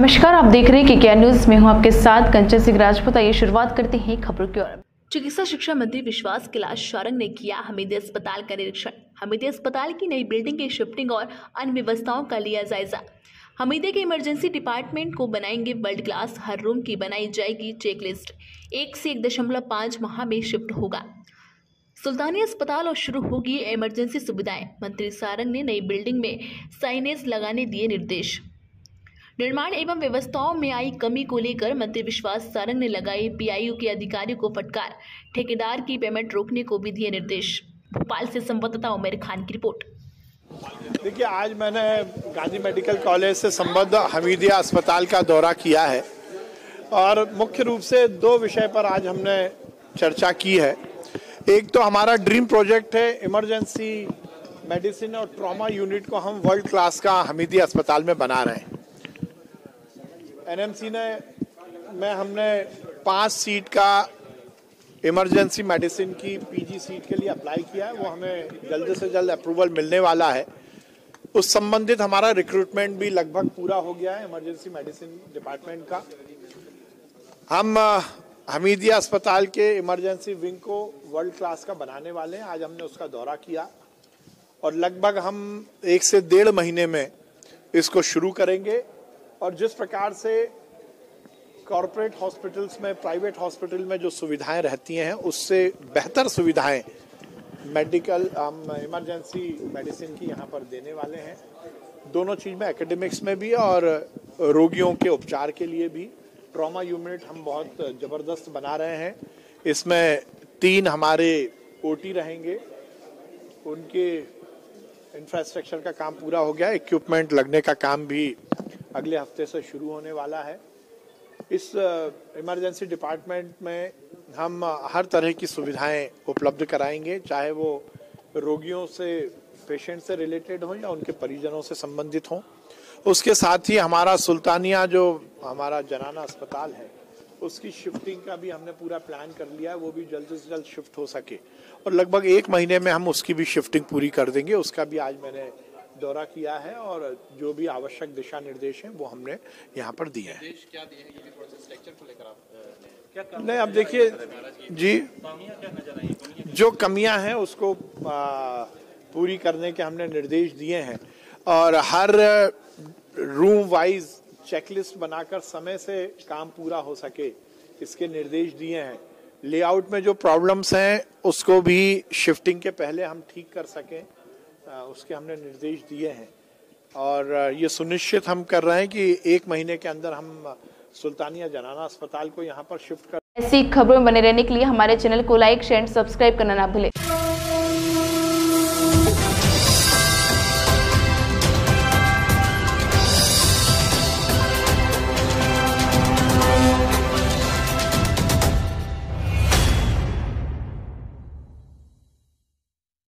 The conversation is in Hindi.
नमस्कार, आप देख रहे हैं कि क्या न्यूज़। में हूँ आपके साथ कंचन सिंह राजपूत। आइए शुरुआत करते हैं खबरों की ओर। चिकित्सा शिक्षा मंत्री विश्वास कैलाश शारंग ने किया हमीदी अस्पताल का निरीक्षण। हमीदी अस्पताल की नई बिल्डिंग की शिफ्टिंग और अन्य व्यवस्थाओं का लिया जायजा। हमीदे के इमरजेंसी डिपार्टमेंट को बनाएँगे वर्ल्ड क्लास। हर रूम की बनाई जाएगी चेकलिस्ट। एक से एक दशमलव पाँच माह में शिफ्ट होगा। सुल्तानी अस्पताल और शुरू होगी इमरजेंसी सुविधाएँ। मंत्री सारंग ने नई बिल्डिंग में साइनेज लगाने दिए निर्देश। निर्माण एवं व्यवस्थाओं में आई कमी को लेकर मंत्री विश्वास सारंग ने लगाई पीआईयू के अधिकारियों को फटकार, ठेकेदार की पेमेंट रोकने को भी दिए निर्देश। भोपाल से संवाददाता उमेर खान की रिपोर्ट। देखिए, आज मैंने गांधी मेडिकल कॉलेज से संबद्ध हमीदिया अस्पताल का दौरा किया है और मुख्य रूप से दो विषय पर आज हमने चर्चा की है। एक तो हमारा ड्रीम प्रोजेक्ट है इमरजेंसी मेडिसिन और ट्रॉमा यूनिट को हम वर्ल्ड क्लास का हमीदिया अस्पताल में बना रहे हैं। एनएमसी ने, में, हमने पाँच सीट का इमरजेंसी मेडिसिन की, पीजी सीट के लिए अप्लाई किया है। वो हमें जल्द से जल्द अप्रूवल मिलने वाला है। उस संबंधित हमारा रिक्रूटमेंट भी लगभग पूरा हो गया है इमरजेंसी मेडिसिन डिपार्टमेंट का। हम हमीदिया अस्पताल के इमरजेंसी विंग को वर्ल्ड क्लास का बनाने वाले हैं। आज हमने उसका दौरा किया। और लगभग हम एक से डेढ़ महीने में इसको शुरू करेंगे। और जिस प्रकार से कॉरपोरेट हॉस्पिटल्स में प्राइवेट हॉस्पिटल में जो सुविधाएँ रहती हैं, उससे बेहतर सुविधाएँ मेडिकल हम इमरजेंसी मेडिसिन की यहाँ पर देने वाले हैं। दोनों चीज़ में एकेडमिक्स में भी और रोगियों के उपचार के लिए भी ट्रॉमा यूनिट हम बहुत ज़बरदस्त बना रहे हैं। इसमें तीन हमारे ओटी रहेंगे। उनके इंफ्रास्ट्रक्चर का काम पूरा हो गया इक्विपमेंट लगने का काम भी अगले हफ़्ते से शुरू होने वाला है। इस इमरजेंसी डिपार्टमेंट में हम हर तरह की सुविधाएँ उपलब्ध कराएँगे, चाहे वो रोगियों से पेशेंट से रिलेटेड हों या उनके परिजनों से संबंधित हों। उसके साथ ही हमारा सुल्तानिया जो हमारा जनाना अस्पताल है, उसकी शिफ्टिंग का भी हमने पूरा प्लान कर लिया है, वो भी जल्द से जल्द शिफ्ट हो सके। और लगभग एक महीने में हम उसकी भी शिफ्टिंग पूरी कर देंगे, उसका भी आज मैंने दौरा किया है और जो भी आवश्यक दिशा निर्देश हैं वो हमने यहाँ पर दिए हैं। नहीं अब देखिए जी। जो। कमियाँ हैं उसको पूरी करने के हमने निर्देश दिए हैं। और हर रूम वाइज चेकलिस्ट बनाकर समय से काम पूरा हो सके इसके निर्देश दिए हैं। लेआउट में जो प्रॉब्लम्स हैं उसको भी शिफ्टिंग के पहले हम ठीक कर सकें। उसके हमने निर्देश दिए हैं। और ये सुनिश्चित हम कर रहे हैं कि एक महीने के अंदर हम सुल्तानिया जनाना अस्पताल को यहाँ पर शिफ्ट कर ऐसी खबरों में बने रहने के लिए हमारे चैनल को लाइक, शेयर, सब्सक्राइब करना ना भूलें।